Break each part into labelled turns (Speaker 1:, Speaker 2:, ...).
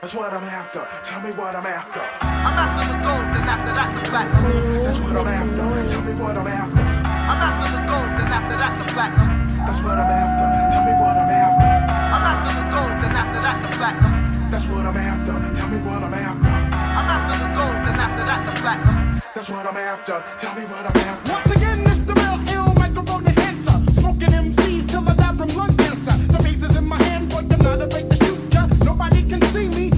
Speaker 1: That's what I'm after. Tell me what I'm after.
Speaker 2: I'm after the gold, then after that the platinum.
Speaker 1: That's what I'm after. Tell me what I'm after.
Speaker 2: I'm after the gold, then after that the platinum.
Speaker 1: That's what I'm after. Tell me what I'm after.
Speaker 2: I'm after the gold, then after that the platinum.
Speaker 1: That's what I'm after. Tell me what I'm after.
Speaker 2: I'm after the gold, then after that the platinum.
Speaker 1: That's what I'm after. Tell me what I'm after.
Speaker 3: Once again, it's the real ill microphone enhancer. Smoking MCs till I die from lung cancer. The bass is in my hand, but I'm not afraid to shoot Nobody can see me.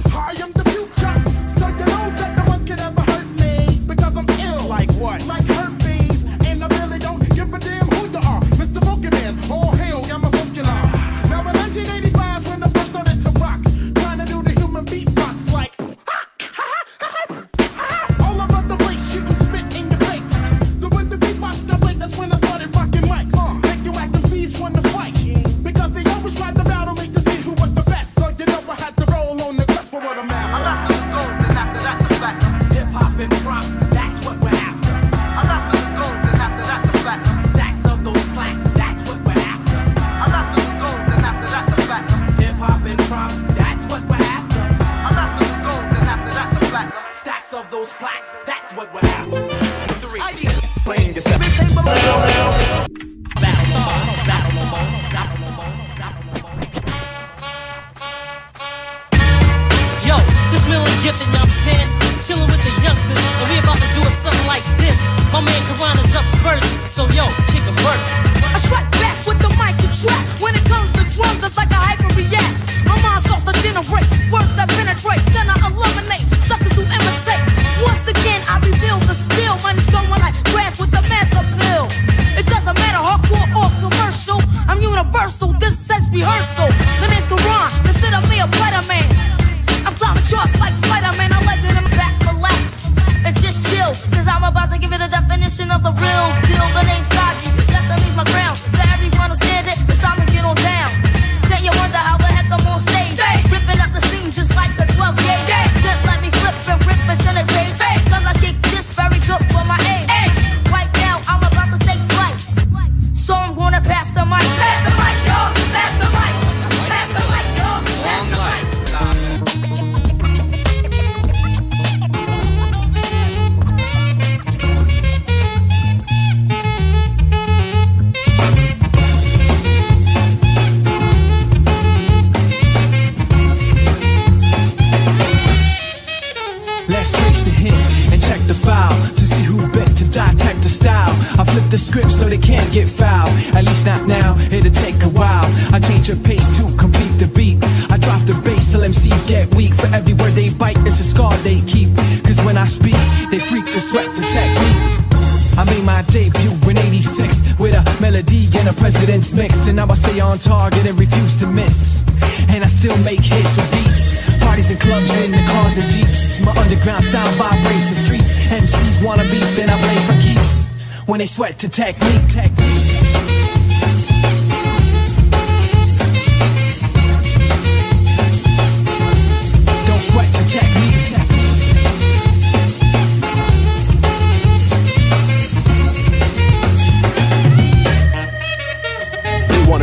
Speaker 4: Sweat the technique. I made my debut in 86 with a melody and a president's mix. And now I stay on target and refuse to miss. And I still make hits with beats. Parties and clubs in the cars and jeeps. My underground style vibrates the streets. MCs wanna beef, then I play for keeps. When they sweat to technique, technique.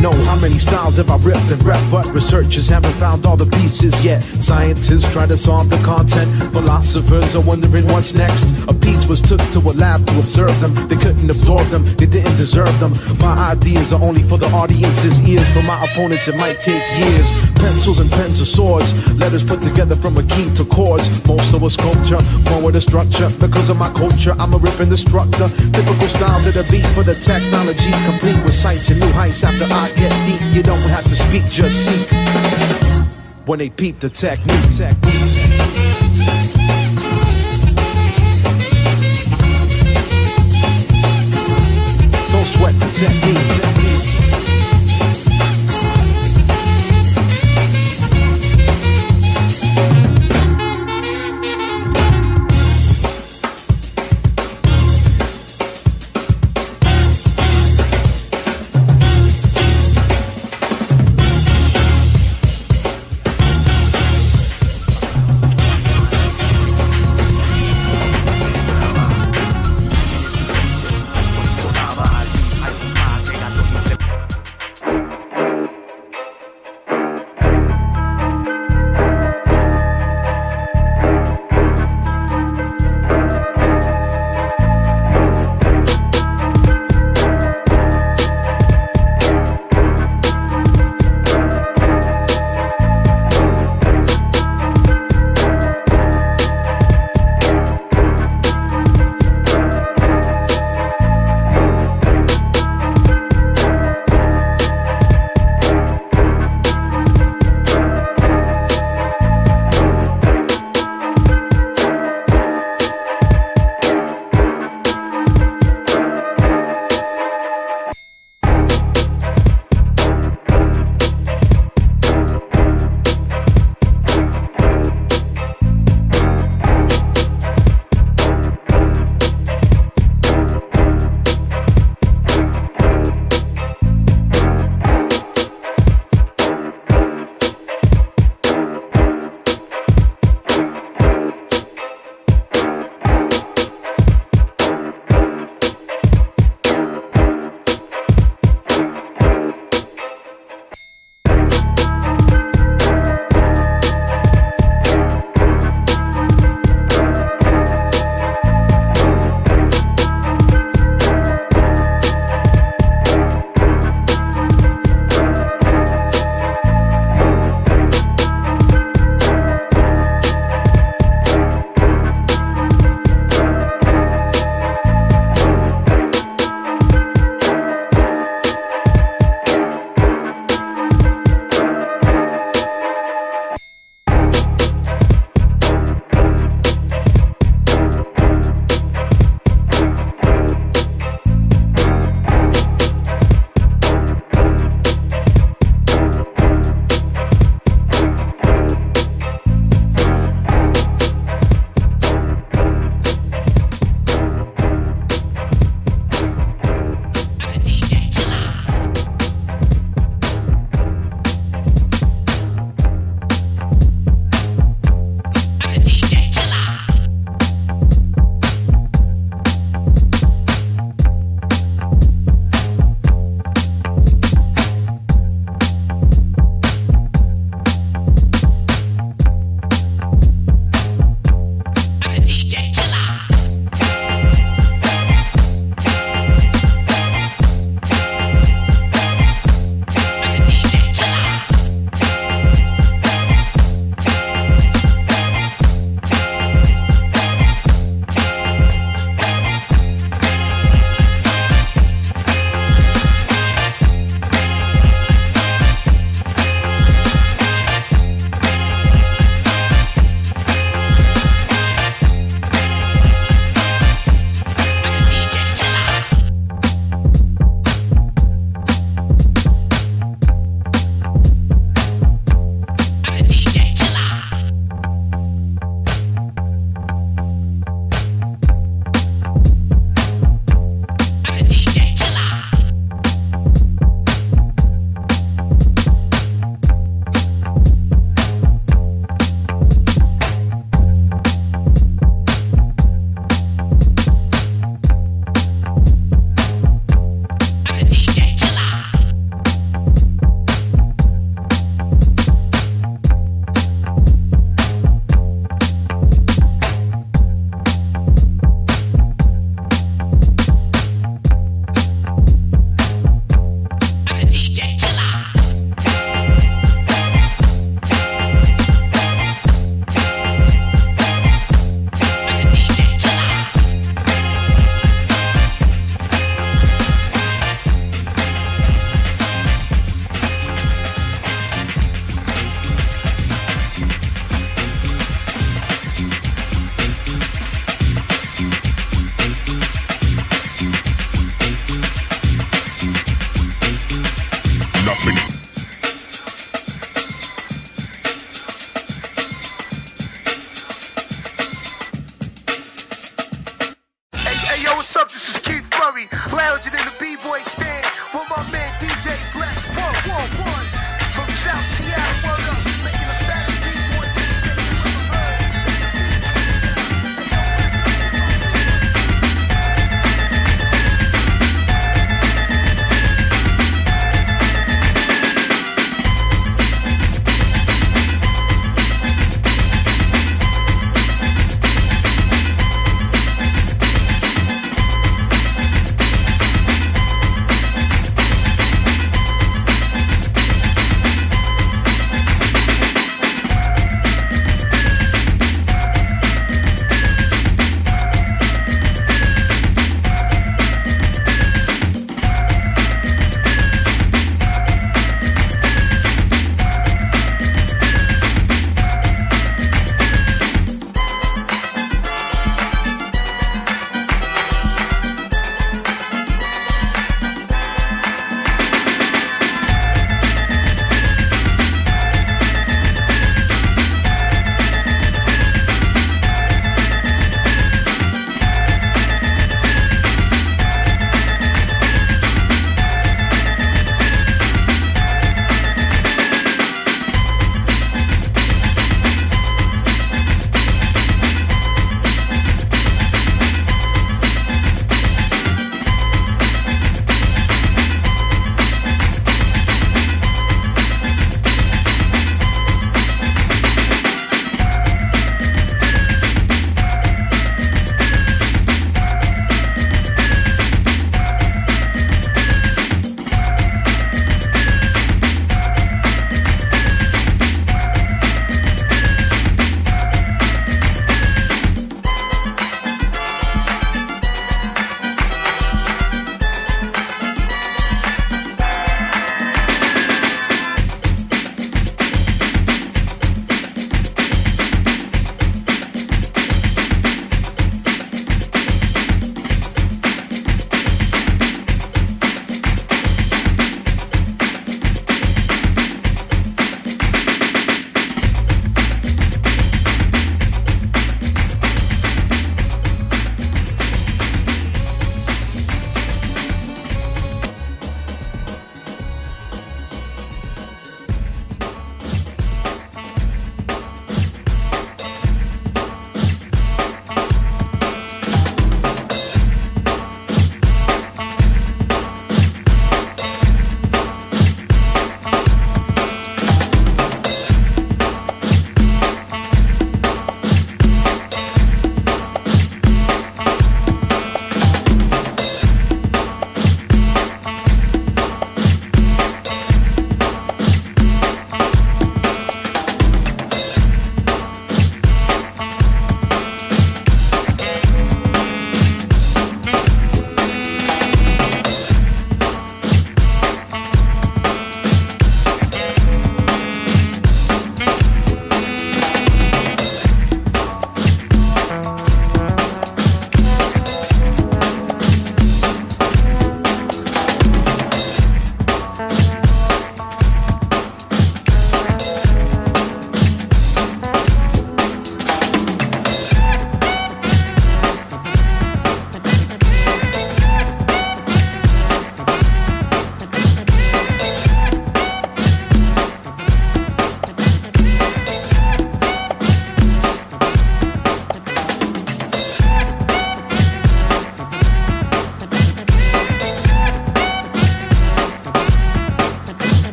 Speaker 5: Know how many styles have I ripped and rep, but researchers haven't found all the pieces yet. Scientists try to solve the content, philosophers are wondering what's next. A piece was took to a lab to observe them. They couldn't absorb them, they didn't deserve them. My ideas are only for the audience's ears. For my opponents, it might take years. Pencils and pens are swords, letters put together from a key to chords. Most of us culture, born with a structure. Because of my culture, I'm a ripping instructor. Typical style to the beat for the technology, complete with sights and new heights. After I get deep, you don't have to speak, just seek. When they peep the technique, technique. Don't sweat the technique.